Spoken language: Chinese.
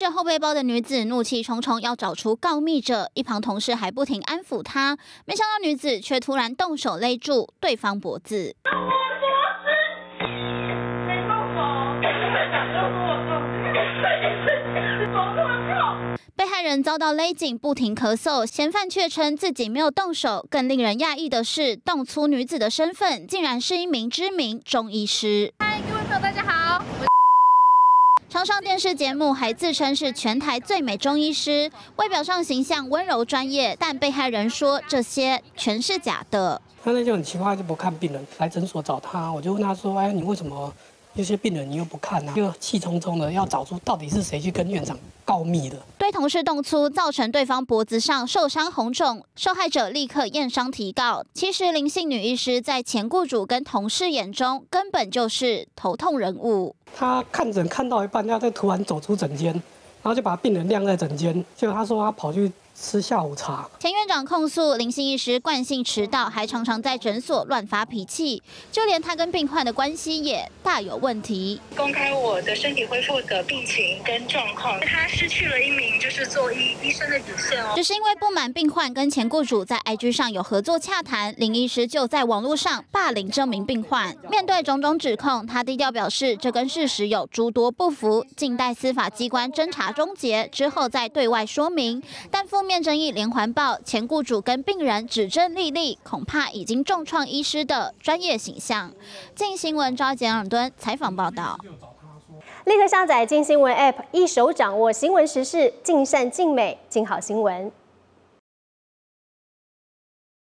这后背包的女子怒气冲冲，要找出告密者。一旁同事还不停安抚她，没想到女子却突然动手勒住对方脖子。被害人遭到勒紧，不停咳嗽，嫌犯却称自己没有动手。更令人讶异的是，动粗女子的身份竟然是一名知名中医师。上电视节目，还自称是全台最美中医师，外表上形象温柔专业，但被害人说这些全是假的。他那就很奇怪，就不看病人来诊所找他，我就问他说：“哎，你为什么有些病人你又不看呢？”又气冲冲的要找出到底是谁去跟院长告密的。对同事动粗，造成对方脖子上受伤红肿，受害者立刻验伤提告。其实林姓女医师在前雇主跟同事眼中，根本就是头痛人物。她看诊看到一半，她就突然走出诊间，然后就把病人晾在诊间。结果他说她跑去。吃下午茶。前院长控诉林姓医师惯性迟到，还常常在诊所乱发脾气，就连他跟病患的关系也大有问题。公开我的身体恢复的病情跟状况，他失去了一名就是做医医生的底线哦。只是因为不满病患跟前雇主在 IG 上有合作洽谈，林医师就在网络上霸凌这名病患。面对种种指控，他低调表示这跟事实有诸多不符，静待司法机关侦查终结之后再对外说明。但负面争议连环爆，前雇主跟病人指证莉莉，恐怕已经重创医师的专业形象。镜新闻召集尔敦采访报道。立刻下载镜新闻 App，一手掌握新闻时事，尽善尽美，尽好新闻。